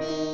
谢